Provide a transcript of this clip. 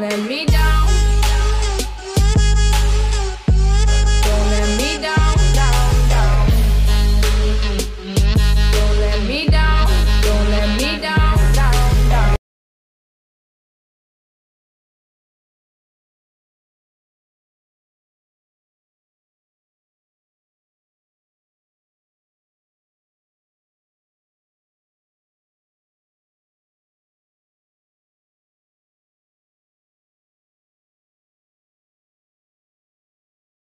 let me down.